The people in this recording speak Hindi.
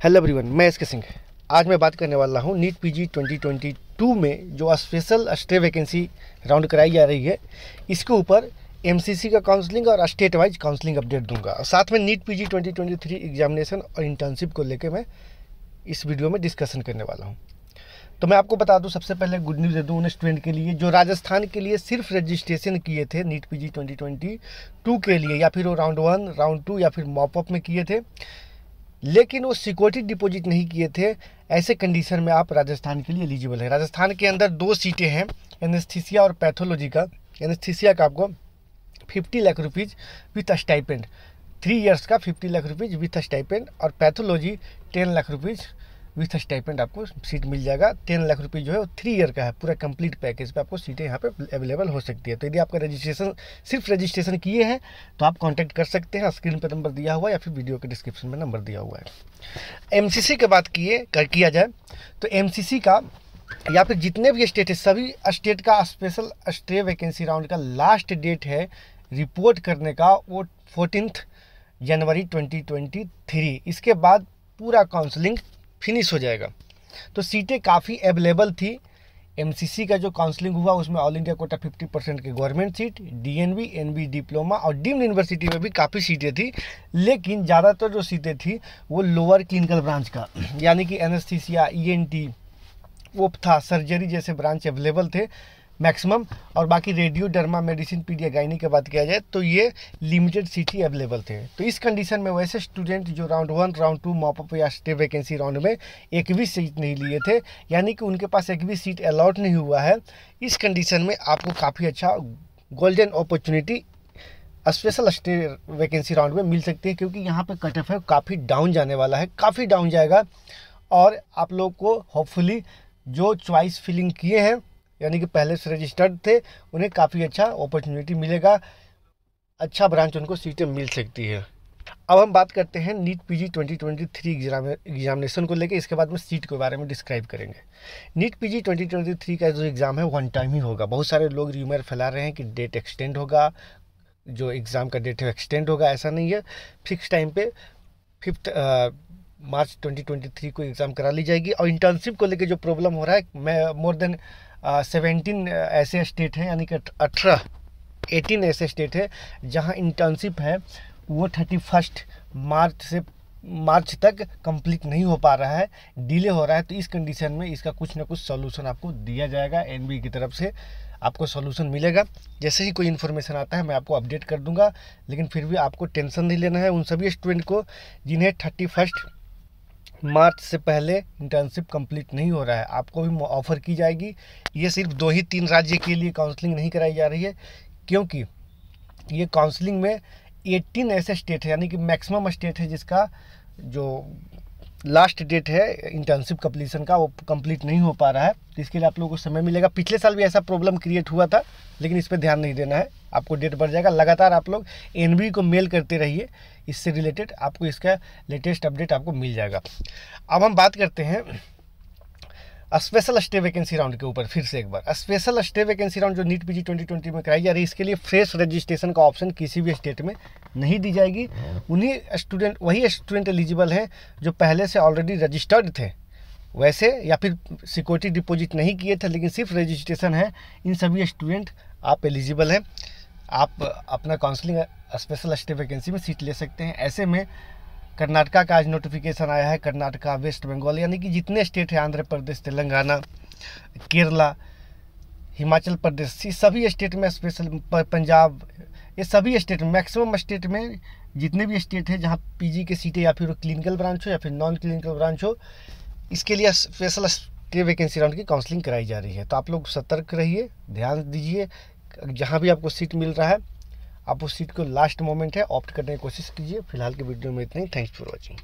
हेलो एवरीवन मैं एस के सिंह आज मैं बात करने वाला हूँ नीट पीजी 2022 में जो स्पेशल स्टे वैकेंसी राउंड कराई जा रही है। इसके ऊपर एमसीसी का काउंसलिंग और स्टेट वाइज काउंसलिंग अपडेट दूँगा। और साथ में नीट पीजी 2023 एग्जामिनेशन और इंटर्नशिप को लेकर मैं इस वीडियो में डिस्कशन करने वाला हूँ। तो मैं आपको बता दूँ, सबसे पहले गुड न्यूज़ दे दूँ उन स्टूडेंट के लिए जो राजस्थान के लिए सिर्फ़ रजिस्ट्रेशन किए थे नीट पीजी 2022 के लिए, या फिर वो राउंड वन राउंड टू या फिर मॉपअप में किए थे। लेकिन वो सिक्योरिटी डिपॉजिट नहीं किए थे। ऐसे कंडीशन में आप राजस्थान के लिए एलिजिबल हैं। राजस्थान के अंदर दो सीटें हैं, एनेस्थीसिया और पैथोलॉजी का। एनेस्थीसिया का आपको fifty lakh rupees with stipend. Three years का fifty lakh rupees with stipend और pathology ten lakh rupees with stipend आपको सीट मिल जाएगा। टेन लाख रुपये जो है वो थ्री ईयर का है। पूरा कंप्लीट पैकेज पे आपको सीटें यहाँ पे अवेलेबल हो सकती है। तो यदि आपका रजिस्ट्रेशन सिर्फ़ रजिस्ट्रेशन किए हैं तो आप कांटेक्ट कर सकते हैं। स्क्रीन पर नंबर दिया हुआ है या फिर वीडियो के डिस्क्रिप्शन में नंबर दिया हुआ है। एम सी की बात किए, कर, किया जाए तो एमसीसी का या फिर जितने भी स्टेट है, सभी स्टेट का स्पेशल स्टे वैकेंसी राउंड का लास्ट डेट है रिपोर्ट करने का, वो फोर्टीन जनवरी 2023 इसके बाद पूरा काउंसलिंग फिनिश हो जाएगा। तो सीटें काफ़ी अवेलेबल थी। एमसीसी का जो काउंसलिंग हुआ, उसमें ऑल इंडिया कोटा 50 परसेंट की government seat DNB NB diploma और डीम्ड यूनिवर्सिटी में भी काफ़ी सीटें थी। लेकिन ज़्यादातर जो सीटें थी, वो लोअर क्लिनिकल ब्रांच का, यानी कि एनएसथीसिया ईएनटी ओपथा सर्जरी जैसे ब्रांच अवेलेबल थे। मैक्सिमम, और बाकी radio derma medicine paedia gynae की बात किया जाए तो ये लिमिटेड सीट ही अवेलेबल थे। तो इस कंडीशन में वैसे स्टूडेंट जो round one round two mop up या स्टे वैकेंसी राउंड में एक भी सीट नहीं लिए थे, यानी कि उनके पास एक भी सीट अलॉट नहीं हुआ है। इस कंडीशन में आपको काफ़ी अच्छा golden opportunity special stay vacancy round में मिल सकती है, क्योंकि यहाँ पे कट ऑफ़ है, काफ़ी डाउन जाने वाला है, काफ़ी डाउन जाएगा। और आप लोग को होपफुली जो चॉइस फिलिंग किए हैं यानी कि पहले से रजिस्टर्ड थे, उन्हें काफ़ी अच्छा अपॉर्चुनिटी मिलेगा। अच्छा ब्रांच उनको सीटें मिल सकती है। अब हम बात करते हैं नीट पीजी 2023 एग्ज़ाम एग्जामिनेशन को लेकर इसके बाद में सीट के बारे में डिस्क्राइब करेंगे। नीट पीजी 2023 का जो एग्ज़ाम है वन टाइम ही होगा। बहुत सारे लोग र्यूमर फैला रहे हैं कि डेट एक्सटेंड होगा, जो एग्ज़ाम का डेट है एक्सटेंड होगा, ऐसा नहीं है। फिक्स टाइम पे फिफ्थ मार्च 2023 को एग्ज़ाम करा ली जाएगी। और इंटर्नशिप को लेकर जो प्रॉब्लम हो रहा है, मैं मोर देन सेवेंटीन ऐसे स्टेट हैं, यानी कि अठारह एटीन ऐसे स्टेट है, जहाँ इंटर्नशिप है, वो थर्टी फ़र्स्ट मार्च से, मार्च तक कंप्लीट नहीं हो पा रहा है डिले हो रहा है तो इस कंडीशन में इसका कुछ ना कुछ सोल्यूशन आपको दिया जाएगा एन की तरफ़ से। आपको सोल्यूशन मिलेगा। जैसे ही कोई इन्फॉर्मेशन आता है, मैं आपको अपडेट कर दूँगा, लेकिन फिर भी आपको टेंशन नहीं लेना है उन सभी स्टूडेंट को, जिन्हें थर्टी फ़र्स्ट मार्च से पहले इंटर्नशिप कंप्लीट नहीं हो रहा है। आपको भी ऑफ़र की जाएगी। ये सिर्फ़ दो ही तीन राज्य के लिए काउंसलिंग नहीं कराई जा रही है, क्योंकि ये काउंसलिंग में 18 ऐसे स्टेट है, यानी कि मैक्सिमम स्टेट है जिसका जो लास्ट डेट है इंटर्नशिप कंप्लीसन का, वो कंप्लीट नहीं हो पा रहा है। इसके लिए आप लोगों को समय मिलेगा। पिछले साल भी ऐसा प्रॉब्लम क्रिएट हुआ था, लेकिन इस पर ध्यान नहीं देना है। आपको डेट बढ़ जाएगा। लगातार आप लोग एन को मेल करते रहिए। इससे रिलेटेड आपको इसका लेटेस्ट अपडेट आपको मिल जाएगा। अब हम बात करते हैं स्पेशल स्टे वैकेंसी राउंड के ऊपर, फिर से एक बार। स्पेशल स्टे वैकेंसी राउंड जो नीट पीजी 2020 में कराई जा रही है, इसके लिए फ्रेश रजिस्ट्रेशन का ऑप्शन किसी भी स्टेट में नहीं दी जाएगी। उन्हीं स्टूडेंट वही स्टूडेंट एलिजिबल हैं जो पहले से ऑलरेडी रजिस्टर्ड थे। वैसे या फिर सिक्योरिटी डिपॉजिट नहीं किए थे, लेकिन सिर्फ़ रजिस्ट्रेशन है। इन सभी स्टूडेंट आप एलिजिबल हैं। आप अपना काउंसलिंग स्पेशल स्टे वैकेंसी में सीट ले सकते हैं। ऐसे में कर्नाटका का आज नोटिफिकेशन आया है, कर्नाटका वेस्ट बंगाल यानी कि जितने स्टेट हैं, आंध्र प्रदेश, तेलंगाना, केरला, हिमाचल प्रदेश ये सभी स्टेट में स्पेशल पंजाब ये सभी स्टेट मैक्सिमम स्टेट में जितने भी स्टेट हैं, जहाँ पीजी के सीटें या फिर क्लिनिकल ब्रांच हो या फिर नॉन क्लिनिकल ब्रांच हो, इसके लिए स्पेशल स्टे वैकेंसी राउंड की काउंसलिंग कराई जा रही है। तो आप लोग सतर्क रहिए, ध्यान दीजिए जहाँ भी आपको सीट मिल रहा है, आप उस सीट को लास्ट मोमेंट है ऑप्ट करने की कोशिश कीजिए। फ़िलहाल के वीडियो में इतनी थैंक्स फॉर वॉचिंग